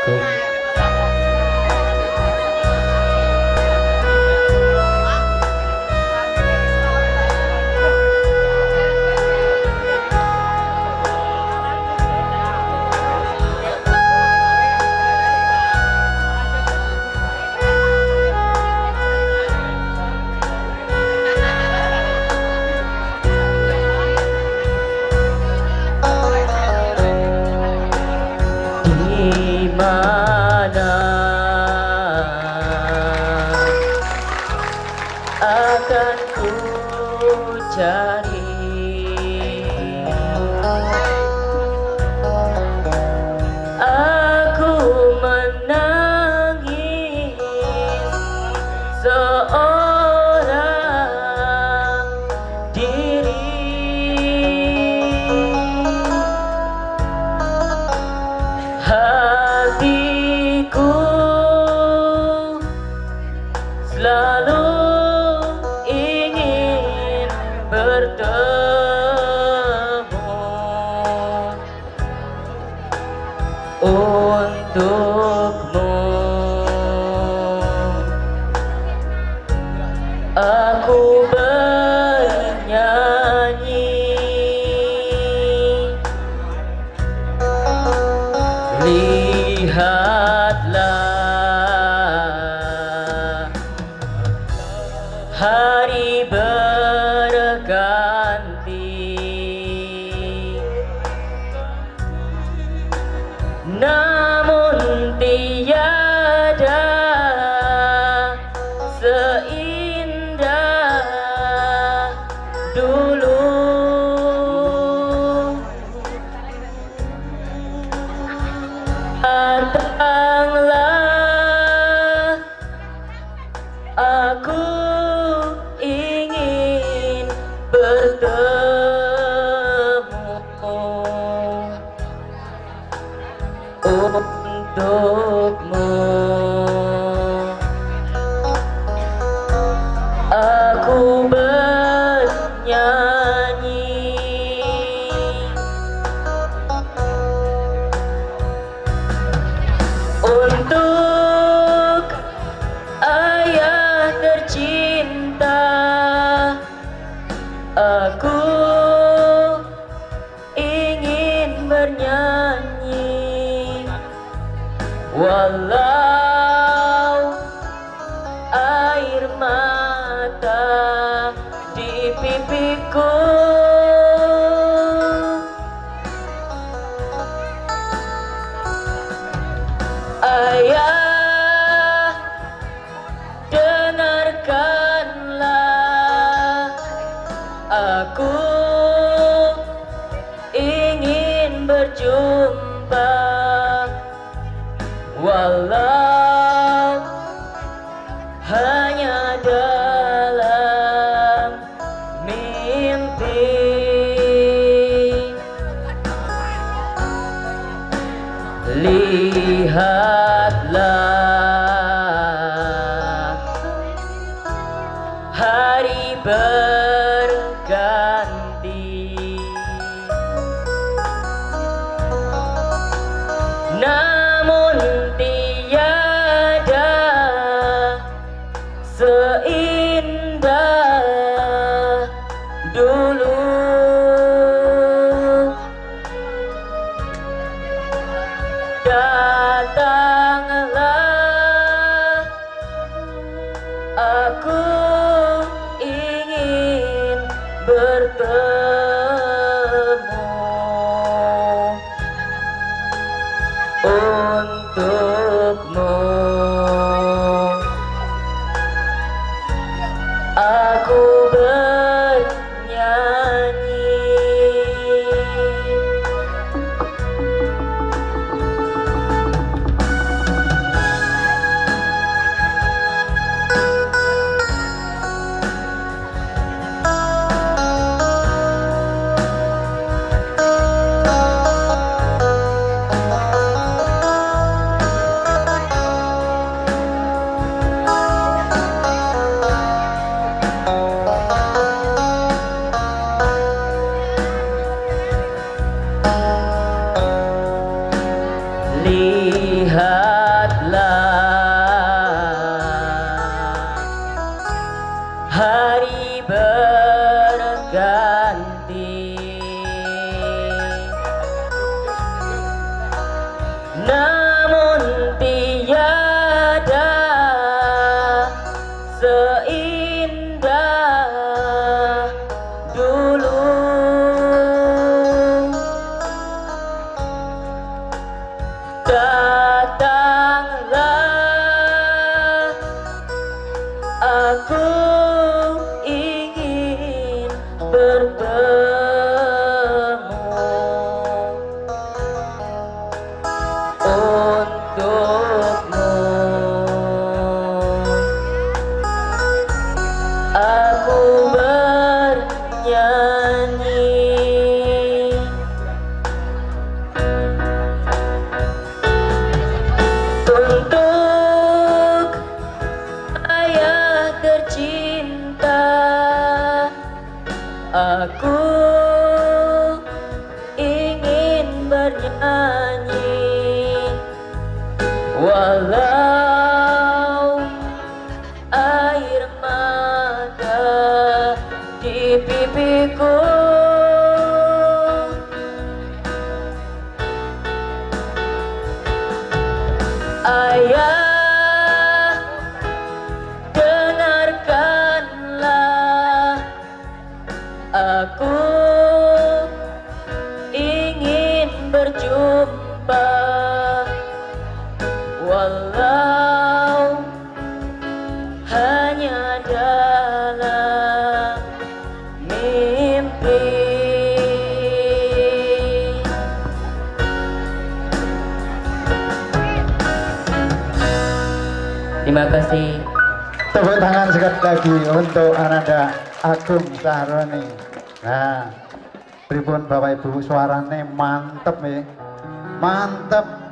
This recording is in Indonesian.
可以 tú. The. Aku ingin bernyanyi. Walau air mata di pipiku berjumpa. Walau hanya dalam mimpi. Lihatlah hari berganti seindah dulu. Datanglah Aku untuk Walau air mata di pipiku Ayah dengarkanlah Aku. Ingin berjumpa Terima kasih Tepuk tangan sekali lagi untuk Ananda Agung Sahroni. Nah, pripun Bapak Ibu suarane mantep ya. Mantep